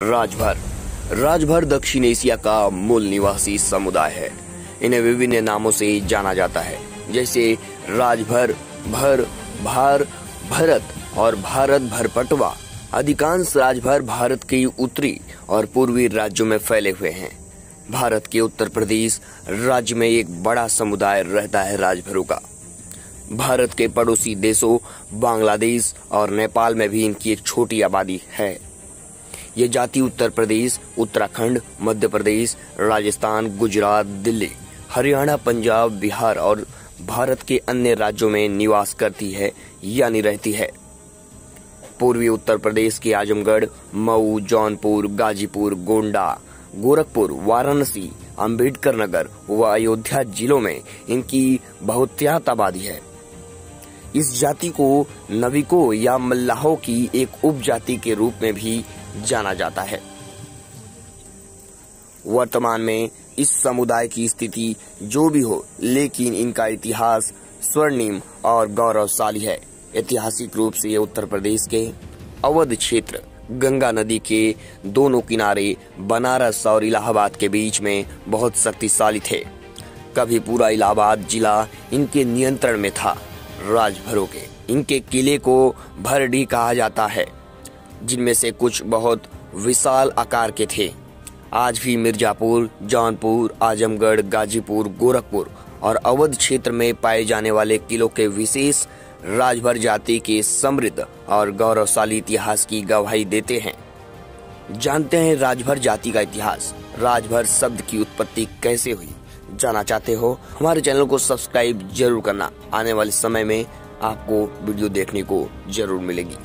राजभर। राजभर दक्षिण एशिया का मूल निवासी समुदाय है। इन्हें विभिन्न नामों से जाना जाता है, जैसे राजभर, भर, भार, भरत और भारत भरपटवा अधिकांश राजभर भारत के उत्तरी और पूर्वी राज्यों में फैले हुए हैं। भारत के उत्तर प्रदेश राज्य में एक बड़ा समुदाय रहता है राजभरों का। भारत के पड़ोसी देशों, बांग्लादेश और नेपाल में भी इनकी एक छोटी आबादी है। ये जाति उत्तर प्रदेश, उत्तराखंड, मध्य प्रदेश, राजस्थान, गुजरात, दिल्ली, हरियाणा, पंजाब, बिहार और भारत के अन्य राज्यों में निवास करती है, यानी रहती है। पूर्वी उत्तर प्रदेश के आजमगढ़, मऊ, जौनपुर, गाजीपुर, गोंडा, गोरखपुर, वाराणसी, अंबेडकर नगर व अयोध्या जिलों में इनकी बहुत्यात आबादी है। इस जाति को नविको या मल्लाहों की एक उपजाति के रूप में भी जाना जाता है। वर्तमान में इस समुदाय की स्थिति जो भी हो, लेकिन इनका इतिहास स्वर्णिम और गौरवशाली है। ऐतिहासिक रूप से ये उत्तर प्रदेश के अवध क्षेत्र, गंगा नदी के दोनों किनारे बनारस और इलाहाबाद के बीच में बहुत शक्तिशाली थे। कभी पूरा इलाहाबाद जिला इनके नियंत्रण में था। राजभरों के, इनके किले को भरडी कहा जाता है। जिनमें से कुछ बहुत विशाल आकार के थे। आज भी मिर्जापुर, जौनपुर, आजमगढ़, गाजीपुर, गोरखपुर और अवध क्षेत्र में पाए जाने वाले किलों के विशेष राजभर जाति के समृद्ध और गौरवशाली इतिहास की गवाही देते हैं। जानते हैं राजभर जाति का इतिहास, राजभर शब्द की उत्पत्ति कैसे हुई? जाना चाहते हो, हमारे चैनल को सब्सक्राइब ज़रूर करना। आने वाले समय में आपको वीडियो देखने को ज़रूर मिलेगी।